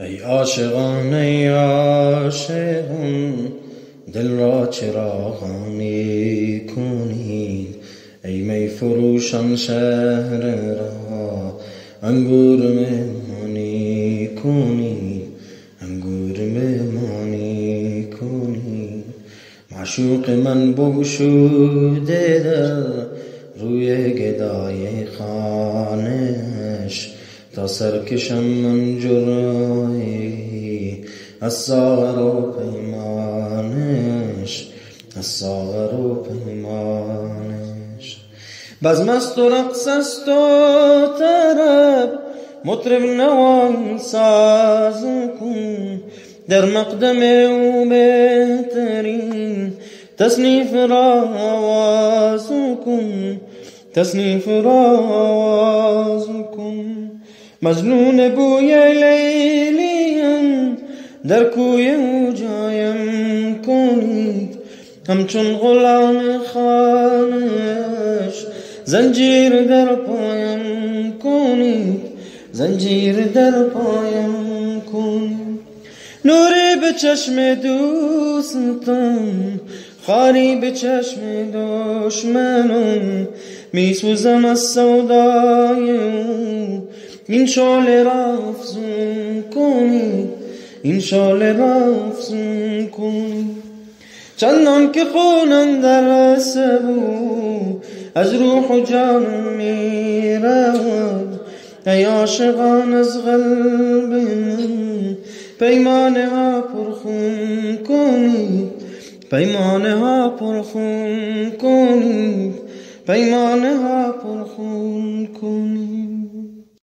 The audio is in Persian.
ای عاشقان ای عاشقان دل را چراغانی کنید ای می فروشان شهر را انگور مهمانی کنید انگور مهمانی کنید معشوق من بگشوده در روی گدای خانش تا سرکشم من جرایی از ساغر و پیمانش از ساغر و پیمانش. بزمست و رقص است و طرب مطرب نوان ساز کن. در مقدم او بهترین تصنیف را آواز کن. تصنیف را آواز کن. مجنون بوی لیلیم در کوی او جایم کنید. همچون غلام خانش زنجیر در پایم کنید. زنجیر در پایم کنید. نوری به چشم دوستم خاری به چشم دشمنم میسوزم از سودای این شال را افزون کنید. این شال را افزون کنید چندان که خونم در سبو از روح و جان می رود ای عاشقان از قلب من پیمانه ها پرخون کنید پیمانه ها پرخون کنید پیمانه ها پرخون کنید